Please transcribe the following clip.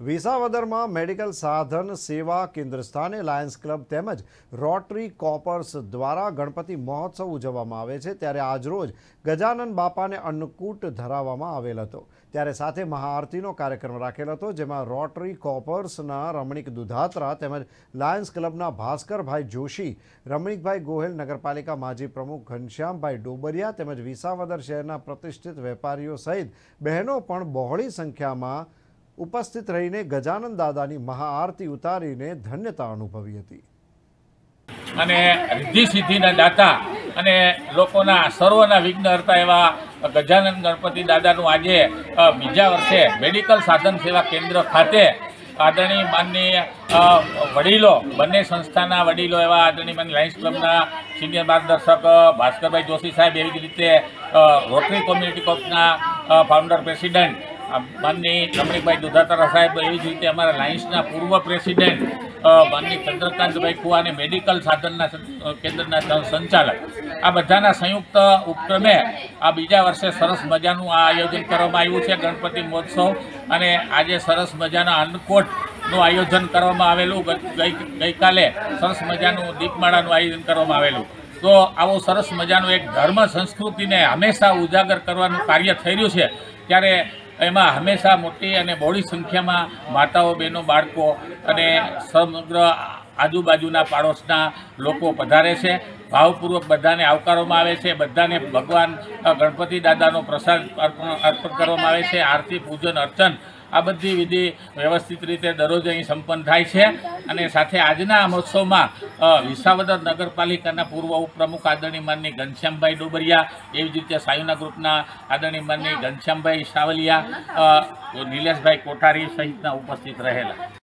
વિસાવદરમાં મેડિકલ સાધન સેવા કેન્દ્ર સ્થાને લાયન્સ ક્લબ તેમજ રોટરી કોપર્સ દ્વારા ગણપતિ મહોત્સવ ઉજવવામાં આવે છે, ત્યારે આજરોજ ગજાનન બાપાને અન્નકૂટ ધરાવવામાં આવેલ હતો. ત્યારે સાથે મહાઆરતીનો કાર્યક્રમ રાખેલ હતો, જેમાં રોટરી કોપર્સના રમણીક દુધાત્રા તેમજ લાયન્સ ક્લબના ભાસ્કરભાઈ જોશી, રમણીકભાઈ ગોહેલ નગરપાલિકા માજી પ્રમુખ ઘનશ્યામભાઈ ડોબરિયા તેમજ વિસાવદર શહેરના પ્રતિષ્ઠિત વેપારીઓ સહિત બહેનો પણ બહોળી સંખ્યામાં ઉપસ્થિત રહીને ગજાનંદ દાદાની મહાઆરતી ઉતારીને ધન્યતા અનુભવી હતી. અને રિદ્ધિ સિદ્ધિના દાતા અને લોકોના સર્વના વિઘ્ન હતા એવા ગજાનંદ ગણપતિ દાદાનું આજે બીજા વર્ષે મેડિકલ સાધન સેવા કેન્દ્ર ખાતે આદરણીય માનનીય વડીલો, બંને સંસ્થાના વડીલો એવા આદરણીય માનની લાયન્સ ક્લબના સિનિયર માર્ગદર્શક ભાસ્કરભાઈ જોશી સાહેબ એવી રીતે રોટરી કોમ્યુનિટી કોપના ફાઉન્ડર પ્રેસિડેન્ટ માનની રમણીકભાઈ દુધાતરા સાહેબ એવી જ રીતે અમારા લાયન્સના પૂર્વ પ્રેસિડેન્ટ માનની ચંદ્રકાંતભાઈ ખુવા અને મેડિકલ સાધનના કેન્દ્રના સંચાલક. આ બધાના સંયુક્ત ઉપક્રમે આ બીજા વર્ષે સરસ મજાનું આ આયોજન કરવામાં આવ્યું છે, ગણપતિ મહોત્સવ. અને આજે સરસ મજાના અન્નકોટનું આયોજન કરવામાં આવેલું. ગઈ- ગઈ, ગઈકાલે સરસ મજાનું દીપમાળાનું આયોજન કરવામાં આવેલું. તો આવો સરસ મજાનું એક ધર્મ સંસ્કૃતિને હંમેશા ઉજાગર કરવાનું કાર્ય થઈ રહ્યું છે. ત્યારે એમાં હંમેશા મોટી અને બહોળી સંખ્યામાં માતાઓ, બહેનો, બાળકો અને સમગ્ર આજુબાજુના પાડોશના લોકો પધારે છે. ભાવપૂર્વક બધાને આવકારવામાં આવે છે. બધાને ભગવાન ગણપતિ દાદાનો પ્રસાદ અર્પણ અર્પણ કરવામાં આવે છે. આરતી, પૂજન, અર્ચન આ બધી વિધિ વ્યવસ્થિત રીતે દરરોજ અહીં સંપન્ન થાય છે. અને સાથે આજના મહોત્સવમાં વિસાવદર નગરપાલિકાના પૂર્વ ઉપપ્રમુખ આદરણીય માનની ઘનશ્યામભાઈ ડોબરિયા એવી જ રીતે સાયુના ગ્રુપના આદરણીય માનની ઘનશ્યામભાઈ સાવલિયા નિલેશભાઈ કોઠારી સહિતના ઉપસ્થિત રહેલા.